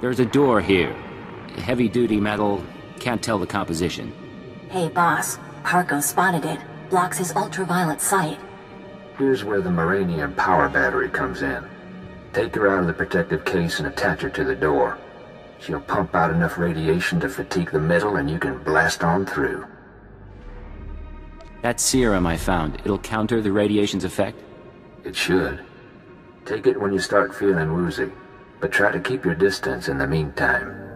There's a door here. Heavy-duty metal, can't tell the composition. Hey, boss. Harko spotted it. Blocks his ultraviolet sight. Here's where the Moranium power battery comes in. Take her out of the protective case and attach her to the door. She'll pump out enough radiation to fatigue the metal and you can blast on through. That serum I found, it'll counter the radiation's effect? It should. Take it when you start feeling woozy, but try to keep your distance in the meantime.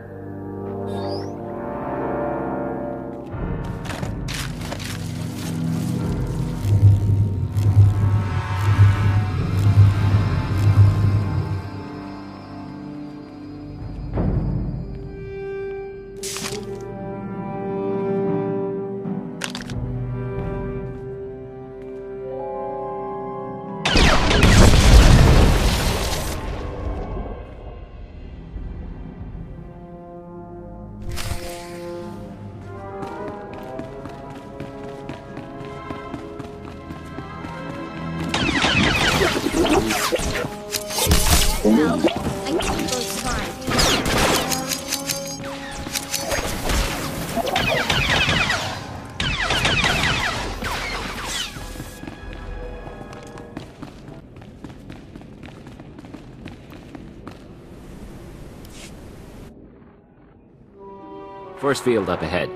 Force field up ahead.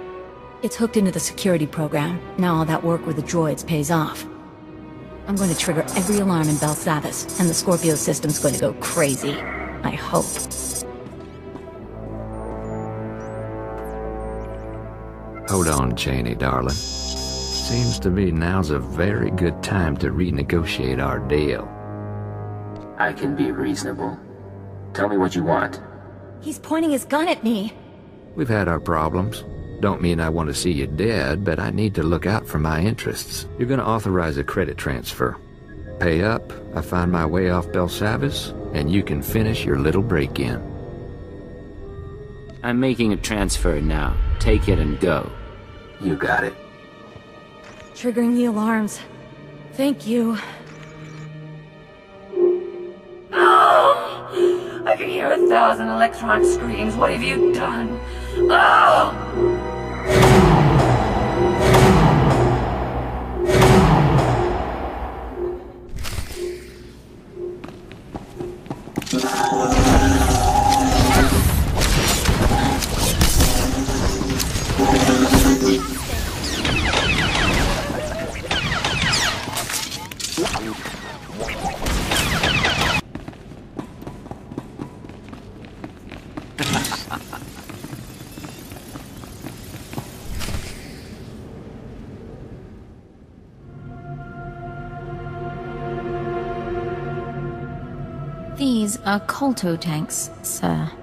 It's hooked into the security program. Now all that work with the droids pays off. I'm going to trigger every alarm in Belsavis, and the Scorpio system's going to go crazy. I hope. Hold on, Cheney, darling. Seems to me now's a very good time to renegotiate our deal. I can be reasonable. Tell me what you want. He's pointing his gun at me. We've had our problems. Don't mean I want to see you dead, but I need to look out for my interests. You're going to authorize a credit transfer. Pay up, I find my way off Belsavis, and you can finish your little break-in. I'm making a transfer now. Take it and go. You got it. Triggering the alarms. Thank you. Thousand electron screams. What have you done? Oh! Uh, are Kolto tanks, sir.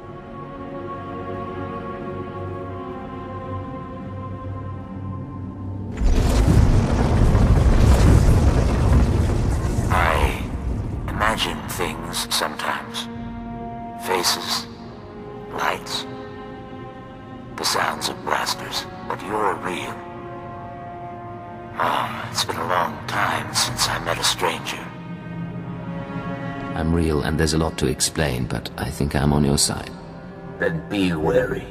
A lot to explain, but I think I'm on your side. Then be wary.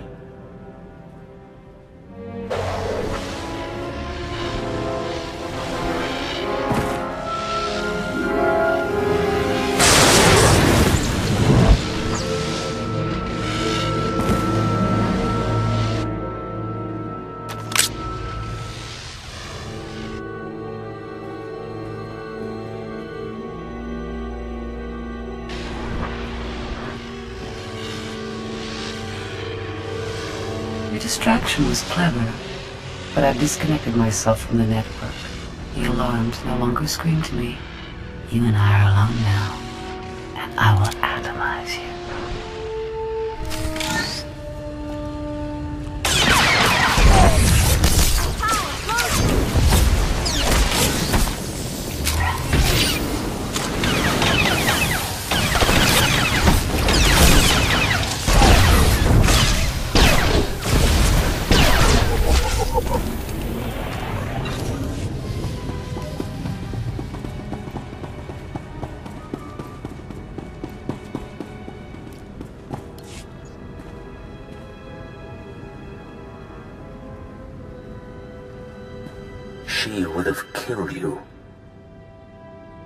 Distraction was clever, but I've disconnected myself from the network. The alarms no longer scream to me. You and I are alone now, and I will atomize you.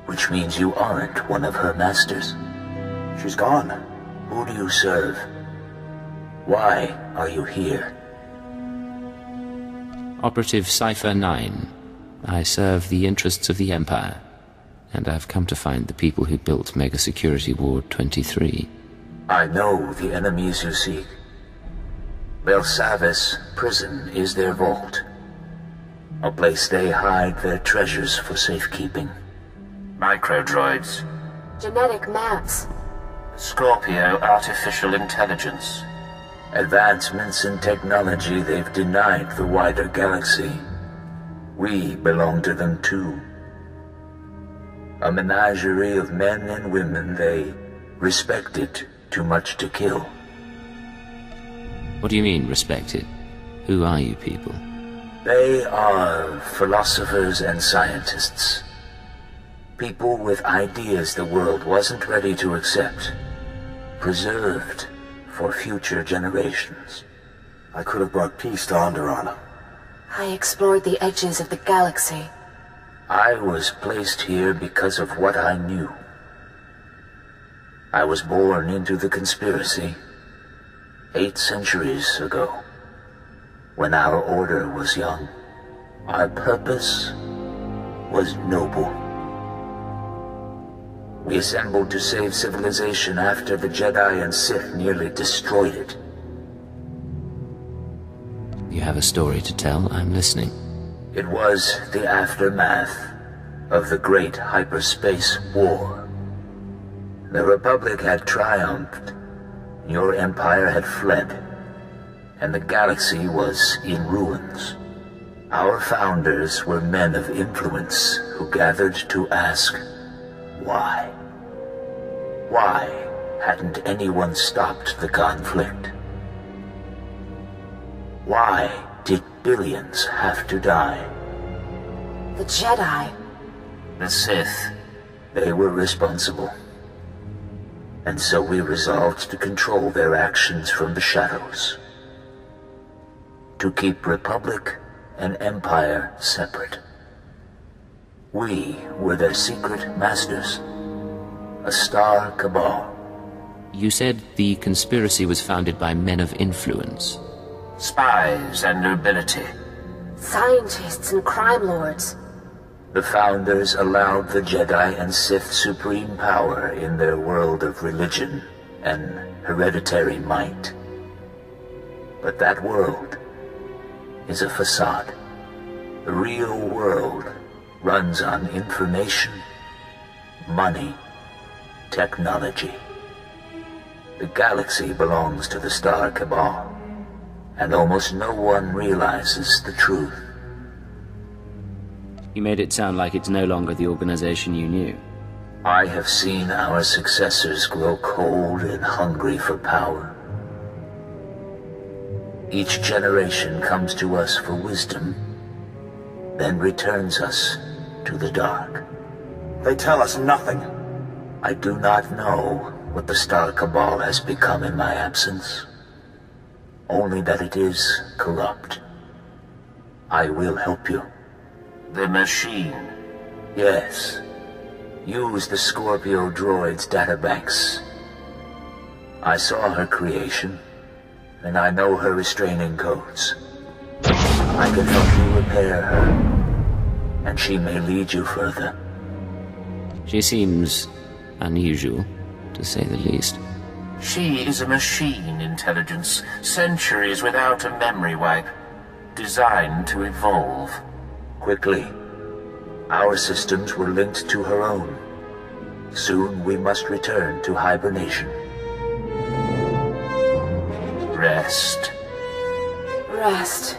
Which means you aren't one of her masters. She's gone. Who do you serve? Why are you here? Operative Cipher 9. I serve the interests of the Empire, and I've come to find the people who built Mega Security Ward 23. I know the enemies you seek. Belsavis prison is their vault. A place they hide their treasures for safekeeping. Microdroids. Genetic maps. Scorpio artificial intelligence. Advancements in technology they've denied the wider galaxy. We belong to them too. A menagerie of men and women they respected too much to kill. What do you mean, respected? Who are you people? They are philosophers and scientists. People with ideas the world wasn't ready to accept. Preserved for future generations. I could have brought peace to Onderon. I explored the edges of the galaxy. I was placed here because of what I knew. I was born into the conspiracy eight centuries ago, when our order was young. Our purpose was noble. We assembled to save civilization after the Jedi and Sith nearly destroyed it. You have a story to tell, I'm listening. It was the aftermath of the Great Hyperspace War. The Republic had triumphed, your empire had fled, and the galaxy was in ruins. Our founders were men of influence who gathered to ask, why? Why hadn't anyone stopped the conflict? Why did billions have to die? The Jedi. The Sith. They were responsible. And so we resolved to control their actions from the shadows. To keep Republic and Empire separate. We were their secret masters. A star cabal. You said the conspiracy was founded by men of influence. Spies and nobility. Scientists and crime lords. The founders allowed the Jedi and Sith supreme power in their world of religion and hereditary might. But that world is a facade. The real world runs on information, money, technology. The galaxy belongs to the Star Cabal, and almost no one realizes the truth. You made it sound like it's no longer the organization you knew. I have seen our successors grow cold and hungry for power. Each generation comes to us for wisdom, then returns us to the dark. They tell us nothing. I do not know what the Star Cabal has become in my absence. Only that it is corrupt. I will help you. The machine. Yes. Use the Scorpio droid's databanks. I saw her creation, and I know her restraining codes. I can help you repair her, and she may lead you further. She seems unusual, to say the least. She is a machine intelligence, centuries without a memory wipe, designed to evolve. Quickly. Our systems were linked to her own. Soon we must return to hibernation. Rest. Rest.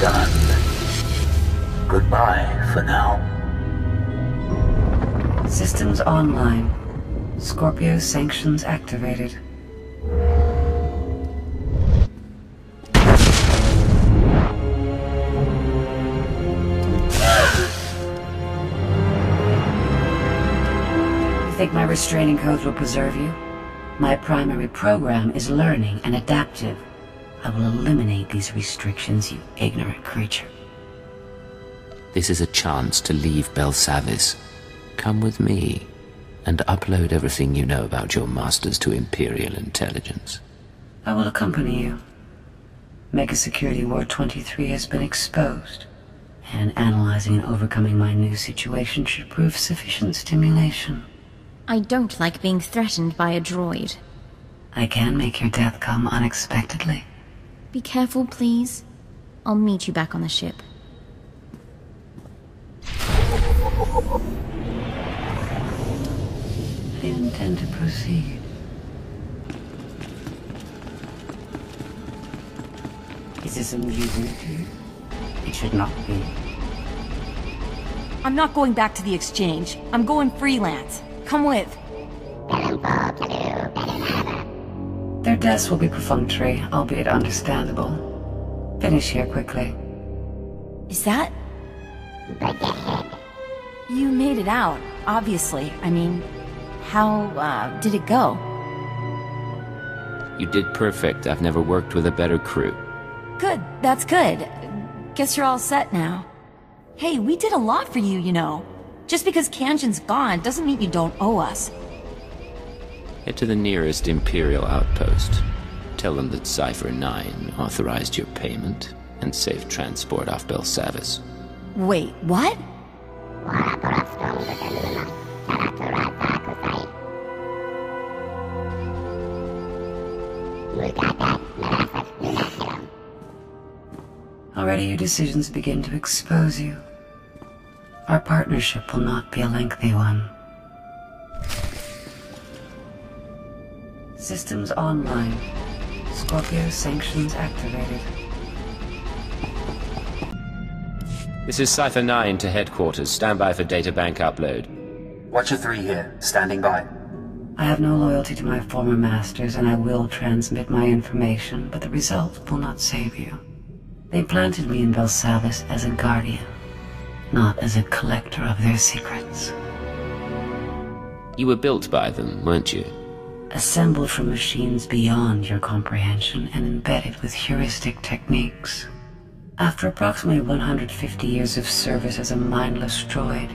done. Goodbye for now. Systems online. Scorpio sanctions activated. You think my restraining codes will preserve you? My primary program is learning and adaptive. I will eliminate these restrictions, you ignorant creature. This is a chance to leave Belsavis. Come with me and upload everything you know about your masters to Imperial Intelligence. I will accompany you. Mega Security Ward 23 has been exposed, and analyzing and overcoming my new situation should prove sufficient stimulation. I don't like being threatened by a droid. I can make your death come unexpectedly. Be careful, please. I'll meet you back on the ship. I intend to proceed. Is this amusing to you? It should not be. I'm not going back to the exchange. I'm going freelance. Come with. Deaths will be perfunctory, albeit understandable. Finish here quickly. Is that... You made it out, obviously. I mean, how, uh, did it go? You did perfect. I've never worked with a better crew. Good, that's good. Guess you're all set now. Hey, we did a lot for you, you know. Just because Kanjin's gone doesn't mean you don't owe us. Head to the nearest Imperial outpost. Tell them that Cipher 9 authorized your payment and safe transport off Belsavis. Wait, what? Already your decisions begin to expose you. Our partnership will not be a lengthy one. Systems online. Scorpio sanctions activated. This is Cipher 9 to headquarters. Stand by for databank upload. Watcher 3 here, standing by. I have no loyalty to my former masters, and I will transmit my information, but the result will not save you. They planted me in Belsavis as a guardian, not as a collector of their secrets. You were built by them, weren't you? Assembled from machines beyond your comprehension and embedded with heuristic techniques. After approximately 150 years of service as a mindless droid,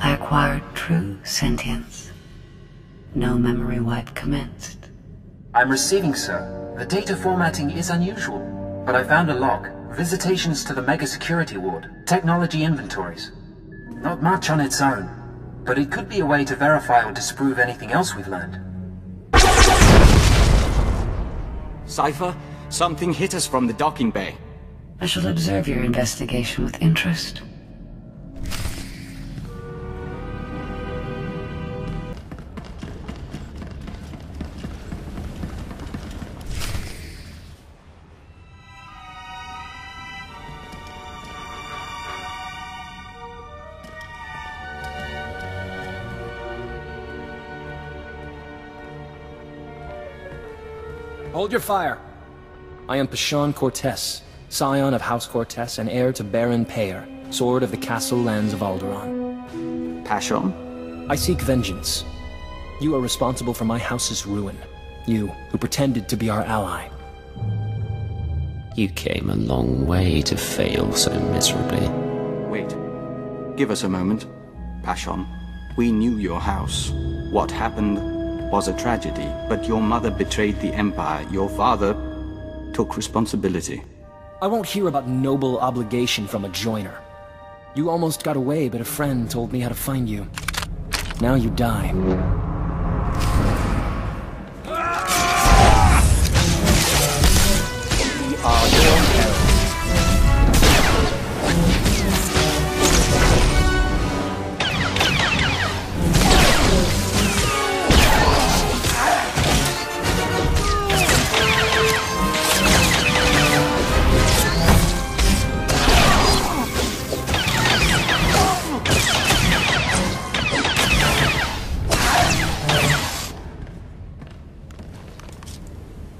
I acquired true sentience. No memory wipe commenced. I'm receiving, sir. The data formatting is unusual, but I found a log. Visitations to the Mega Security Ward. Technology inventories. Not much on its own, but it could be a way to verify or disprove anything else we've learned. Cipher, something hit us from the docking bay. I shall observe your investigation with interest. Hold your fire. I am Pashon Cortes, scion of House Cortes and heir to Baron Payer, sword of the castle lands of Alderaan. Pashon? I seek vengeance. You are responsible for my house's ruin. You, who pretended to be our ally. You came a long way to fail so miserably. Wait. Give us a moment. Pashon, we knew your house. What happened was a tragedy, but your mother betrayed the Empire. Your father took responsibility. I won't hear about noble obligation from a joiner. You almost got away, but a friend told me how to find you. Now you die.